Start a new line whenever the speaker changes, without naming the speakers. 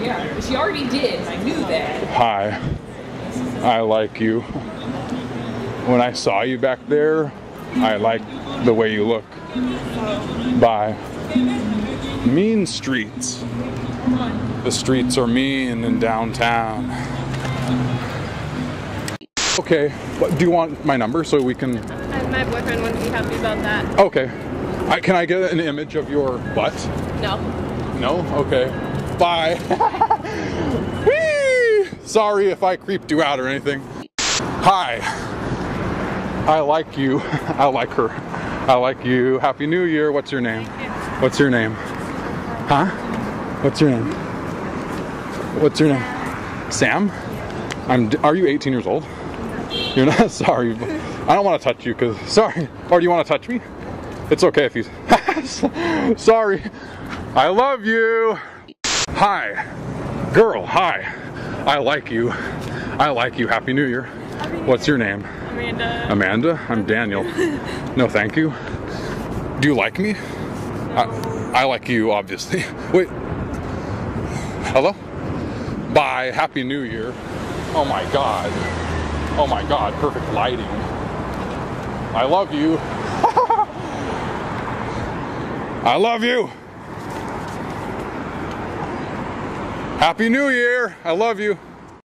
Yeah, she already did. I knew that.
Hi. I like you. When I saw you back there, I like the way you look. Bye. Mean streets. The streets are mean in downtown. Okay, but do you want my number so we can?
Uh, my boyfriend wouldn't be happy about that.
Okay. I, can I get an image of your butt?
No.
No? Okay. Bye. Whee! Sorry if I creeped you out or anything. Hi. I like you. I like her. I like you. Happy New Year. What's your name? What's your name? Huh? What's your name? What's your name? Sam? I'm are you 18 years old? You're not sorry. I don't want to touch you cuz sorry. Or do you want to touch me? It's okay if you Sorry. I love you. Hi. Girl, hi. I like you. I like you. Happy New Year. What's your name?
Amanda.
Amanda? I'm Daniel. No, thank you. Do you like me? I, I like you, obviously. Wait. Hello? Bye. Happy New Year. Oh my God. Oh my God. Perfect lighting. I love you. I love you. Happy New Year. I love you.